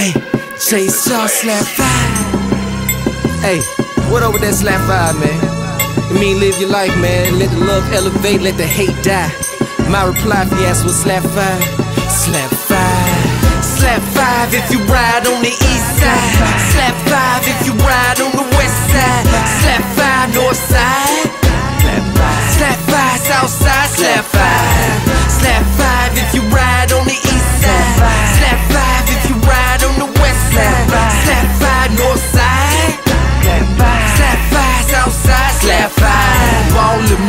Hey, J. Shaw slap five. Hey, what up with that slap five, man? I mean, live your life, man. Let the love elevate, let the hate die. My reply if you ask was slap five. Slap five. Slap five if you ride on the east side. Slap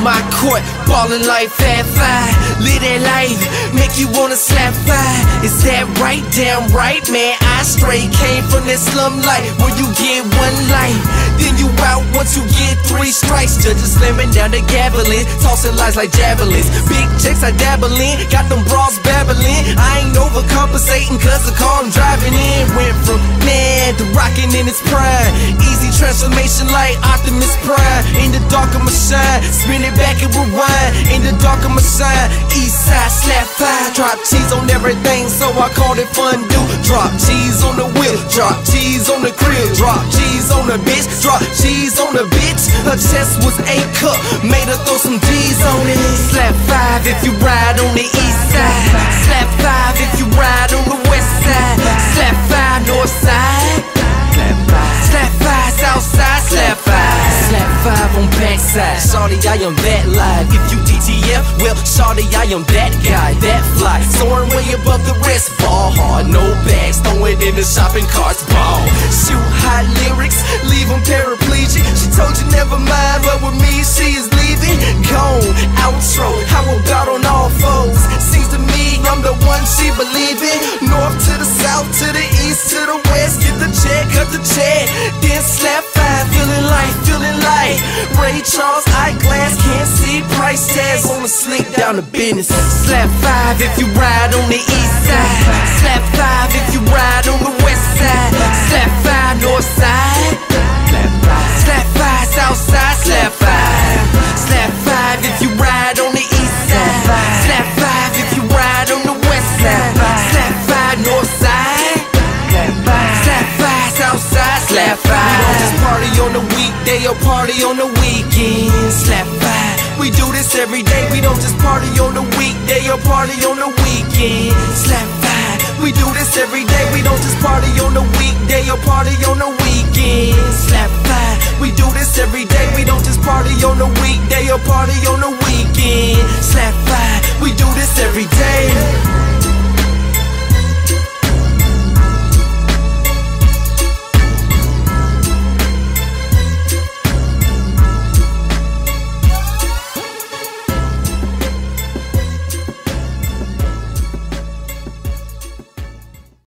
my court, ballin' like fat five. Live that life, make you wanna slap five. Is that right? Damn right, man. I straight came from that slum life where you get one life, then you out once you get three strikes. Judges slamming down the gavelin, tossing lies like javelins. Big checks I dabble in, got them bras babbling. I ain't overcompensating cause the car I'm driving in man to rocking in its prime. Easy transformation like Optimus Prime. In the dark my shine, spin it back and rewind. In the dark my shine, east side slap five. Drop cheese on everything, so I called it fondue. Drop cheese on the wheel, drop cheese on the grill, drop cheese on the bitch, drop cheese on the bitch. Her chest was A cup, made her throw some D's on it. Slap five if you ride on the Shorty, I am that live. If you DTF, well, Shorty, I am that guy, that fly. Soaring way above the rest. Ball hard, no bags. Throw it in the shopping carts. Ball. Shoot hot lyrics, leave them paraplegic. She told you never mind, but with me, she is leaving. Gone. Outro. How about on all west. Get the check. Then slap five. Feeling light, feeling light. Ray Charles, eyeglass, can't see price tags. Wanna slink down the business. Slap five if you ride on the east side. Slap Slap five. We don't just party on the weekday or party on the weekend. Slap five. We do this every day. We don't just party on the weekday or party on the weekend. Slap five. We do this every day. We don't just party on the weekday or party on the weekend. Slap five. We do this every day. We don't just party on the weekday or party on the weekend. Slap five. We do this every day.